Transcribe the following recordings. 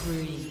Spree.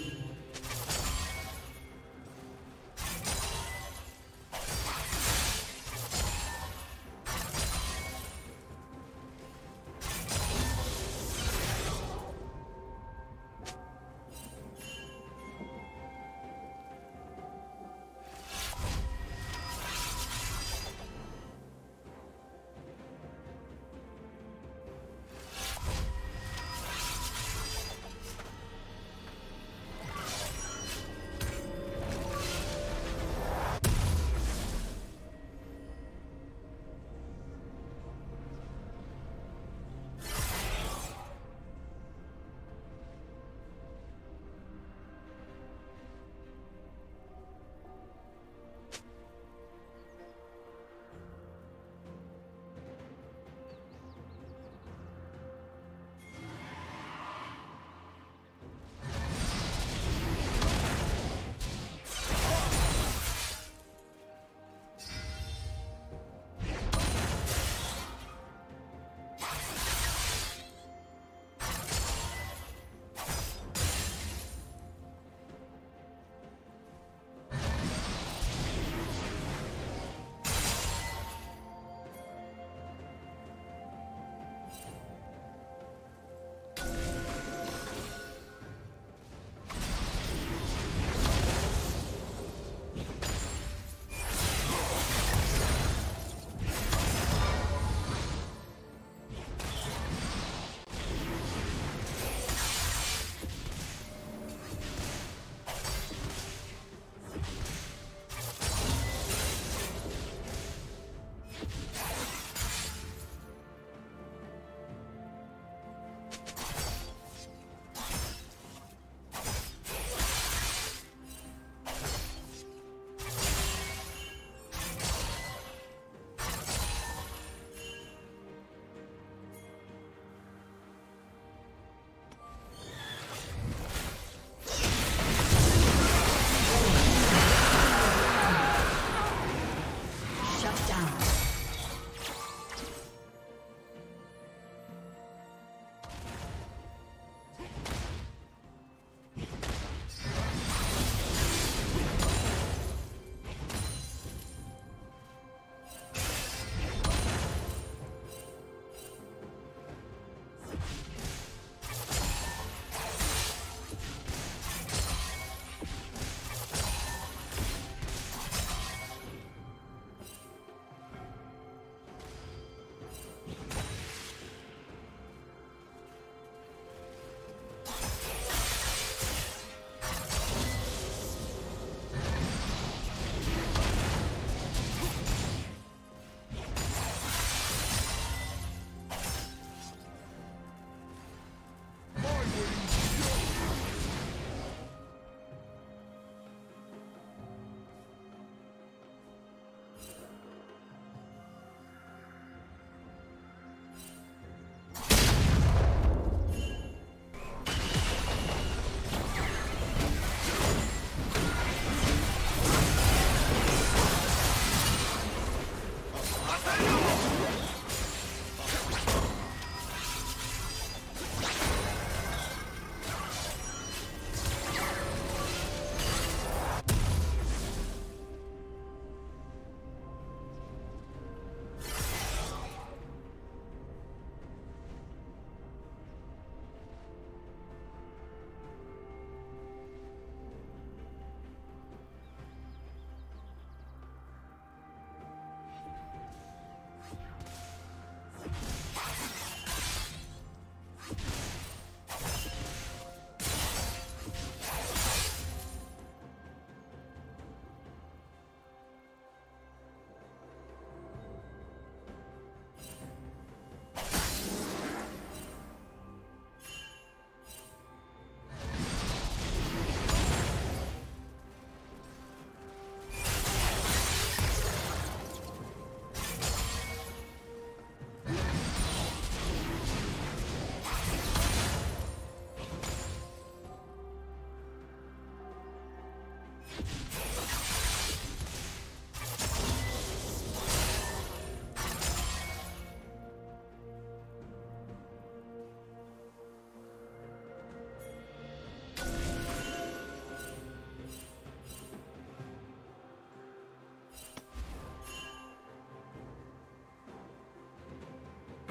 down.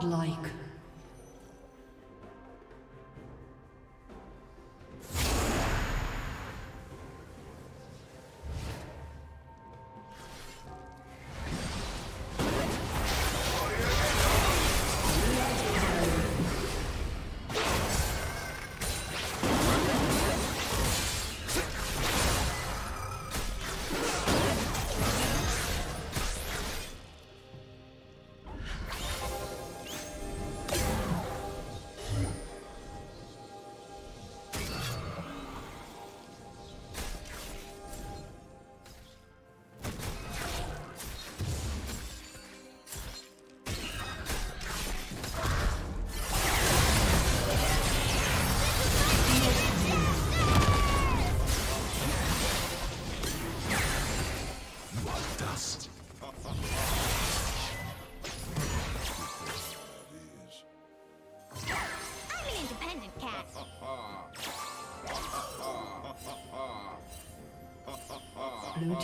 Godlike.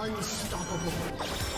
Unstoppable.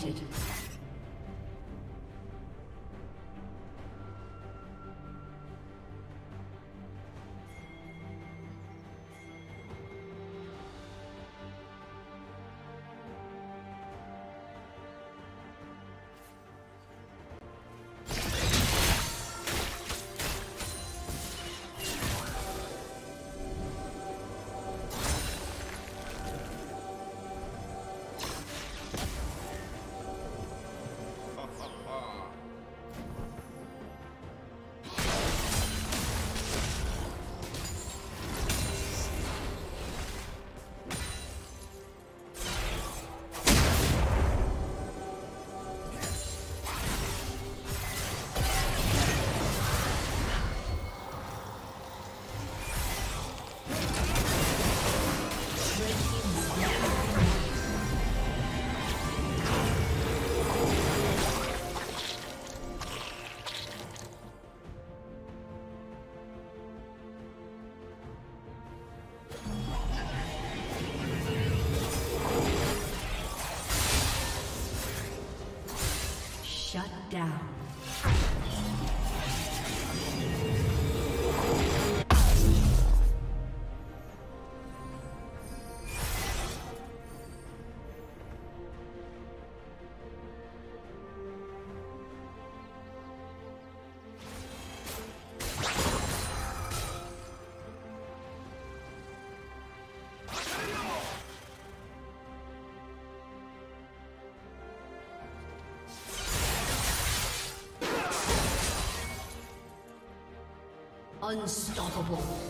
defeated. Executed. Unstoppable.